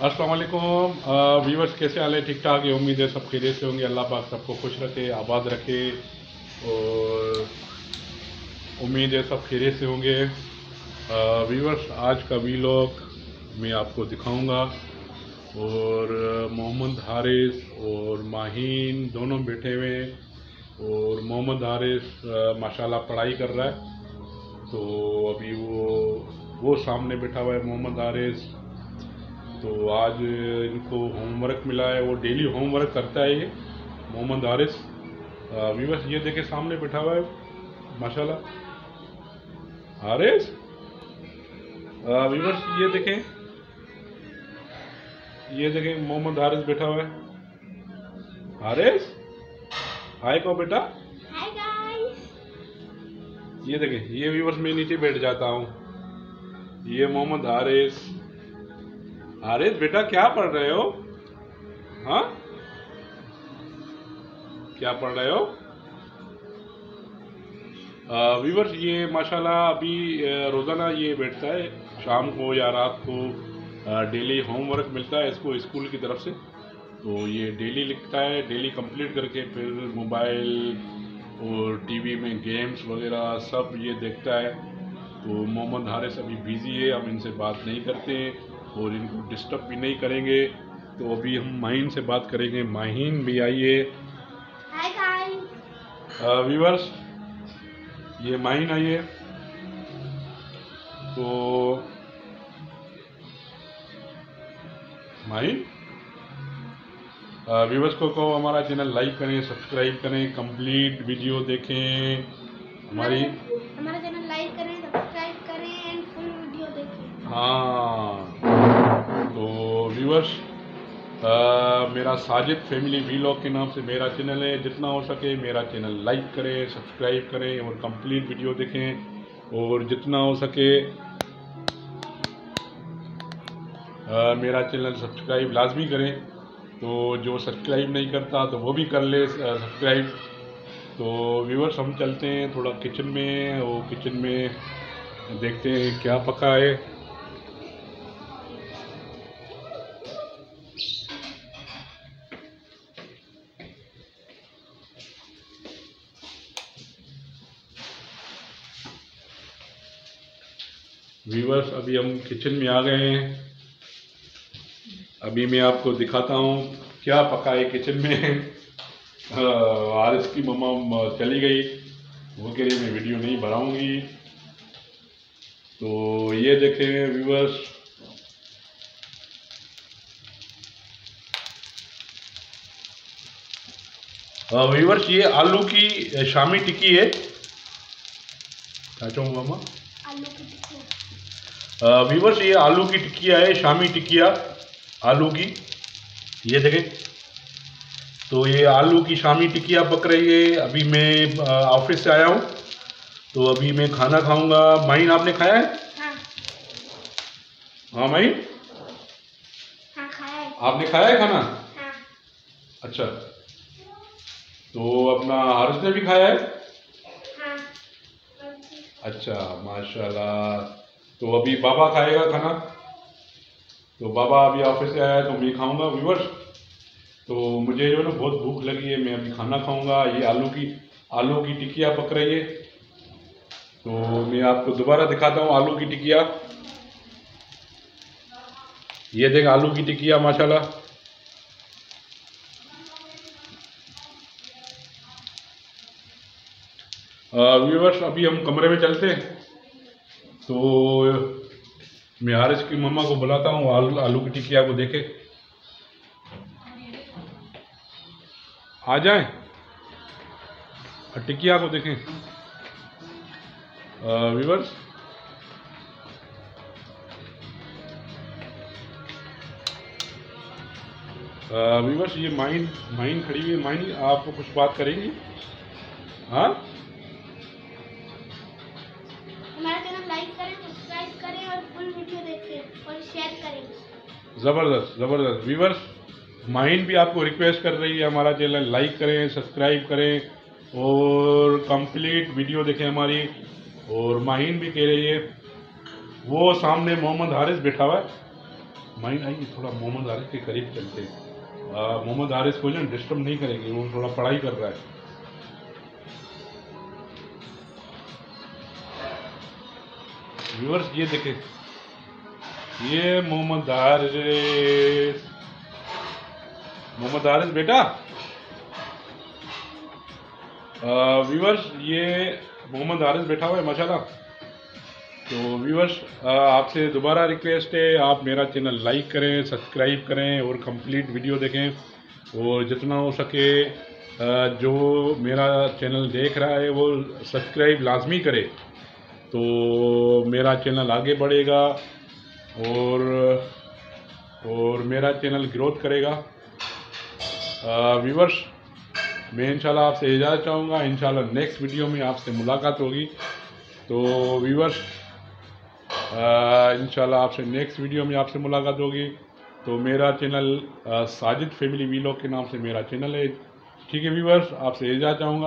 वालेकुम। व्यूवर्स कैसे हाल है? ठीक ठाक ये उम्मीद है सब खैरियत से होंगे। अल्लाह पाक सबको खुश रखे, आबाद रखे और उम्मीद है सब खैरियत से होंगे। व्यूवर्स आज का वीलॉग मैं आपको दिखाऊँगा और मोहम्मद हारिस और माहीन दोनों बैठे हुए हैं और मोहम्मद हारिस माशाल्लाह पढ़ाई कर रहा है। तो अभी वो वो सामने बैठा हुआ है मोहम्मद हारिस। तो आज इनको होमवर्क मिला है वो डेली होमवर्क करता है ये मोहम्मद हारिस। वीवर्स ये देखे सामने बैठा हुआ है माशाल्लाह। हारिस? वीवर्स ये देखें। ये देखें मोहम्मद हारिस बैठा हुआ है। हारिस? हाय को बेटा। ये देखें ये व्यूवर्स मैं नीचे बैठ जाता हूँ। ये मोहम्मद हारिस। अरे बेटा, क्या पढ़ रहे हो? हाँ? क्या पढ़ रहे हो? वीवर्स ये माशाल्लाह अभी रोज़ाना ये बैठता है, शाम को या रात को डेली होमवर्क मिलता है इसको स्कूल की तरफ़ से। तो ये डेली लिखता है डेली कंप्लीट करके फिर मोबाइल और टीवी में गेम्स वगैरह सब ये देखता है। तो मोहम्मद हारिस अभी बिज़ी है, हम इनसे बात नहीं करते हैं। और इनको डिस्टर्ब भी नहीं करेंगे तो अभी हम माहिन से बात करेंगे। माहिन भी आइए। व्यूवर्स ये माहिन आइए। तो माहिन? व्यूवर्स को कहो हमारा चैनल लाइक करें सब्सक्राइब करें कंप्लीट वीडियो देखें। हमारी हमारा चैनल लाइक करें सब्सक्राइब करें एंड फुल वीडियो देखें। हाँ। तो व्यूवर्स मेरा साजिद फैमिली वीलॉग के नाम से मेरा चैनल है। जितना हो सके मेरा चैनल लाइक करें सब्सक्राइब करें और कंप्लीट वीडियो देखें। और जितना हो सके आ, मेरा चैनल सब्सक्राइब लाजमी करें। तो जो सब्सक्राइब नहीं करता तो वो भी कर ले सब्सक्राइब तो व्यूवर्स हम चलते हैं थोड़ा किचन में और किचन में देखते हैं क्या पका है। व्यूवर्स अभी हम किचन में आ गए हैं। अभी मैं आपको दिखाता हूँ क्या पका है किचन में। आरिस की मम्मा चली गई। वो कह रही मैं वीडियो नहीं बनाऊँगी। तो ये देखें व्यूवर्स व्यूवर्स ये आलू की शामी टिक्की है। चाहूँ मामा आलू की टिक्की। व्यूवर्स ये आलू की टिक्किया है शामी टिक्किया आलू की। ये देखें। तो ये आलू की शामी टिक्किया पक रही है। अभी मैं ऑफ़िस से आया हूँ। तो अभी मैं खाना खाऊँगा। माइन आपने खाया है? हाँ। हाँ माइन हाँ खाया है। आपने खाया है खाना? हाँ। अच्छा। तो अपना हारिस ने भी खाया है? हाँ। अच्छा माशाल्लाह। तो अभी बाबा खाएगा खाना। तो बाबा अभी ऑफ़िस से आया है तो मैं खाऊँगा व्यूवर्स तो मुझे जो है ना बहुत भूख लगी है, मैं अभी खाना खाऊँगा। ये आलू की आलू की टिकिया पक रही है तो मैं आपको दोबारा दिखाता हूँ आलू की टिकिया। ये देख आलू की टिकिया, माशाल्लाह। व्यूवर्स अभी हम कमरे में चलते हैं। तो मैं हारिस की मम्मा को बुलाता हूँ, आलू आलू की टिकिया को देखे। आ जाए? और टिकिया को देखें। व्यूवर्स व्यूवर्स ये माइन माइन खड़ी हुई माइन आप कुछ बात करेंगी? हाँ हमारा चैनल लाइक करें सब्सक्राइब करें और फुल वीडियो देखें और शेयर करें ज़बरदस्त ज़बरदस्त। व्यूवर्स माइन भी आपको रिक्वेस्ट कर रही है हमारा चैनल लाइक करें सब्सक्राइब करें और कंप्लीट वीडियो देखें हमारी। और माहिन भी कह रही है वो सामने मोहम्मद हारिस बैठा हुआ है। माइंड आएगी थोड़ा मोहम्मद हारिस के करीब चलते आ, मोहम्मद हारिस को ना डिस्टर्ब नहीं करेंगे वो थोड़ा पढ़ाई कर रहा है। व्यूअर्स ये देखें। ये मोहम्मद हारिस मोहम्मद हारिस बेटा? व्यूअर्स ये मोहम्मद हारिस बैठा हुआ है माशाल्लाह। तो व्यूअर्स आपसे दोबारा रिक्वेस्ट है, आप मेरा चैनल लाइक करें सब्सक्राइब करें और कंप्लीट वीडियो देखें। और जितना हो सके जो मेरा चैनल देख रहा है, वो सब्सक्राइब लाजमी करे। तो मेरा चैनल आगे बढ़ेगा। और और मेरा चैनल ग्रोथ करेगा। व्यूवर्स मैं इंशाल्लाह आपसे इजाज़त चाहूँगा। इंशाल्लाह नेक्स्ट वीडियो में आपसे मुलाकात होगी। तो व्यूवर्स इंशाल्लाह आपसे नेक्स्ट वीडियो में आपसे मुलाकात होगी। तो मेरा चैनल साजिद फैमिली वीलॉग के नाम से मेरा चैनल है। ठीक है व्यूवर्स आपसे इजाज़त चाहूँगा।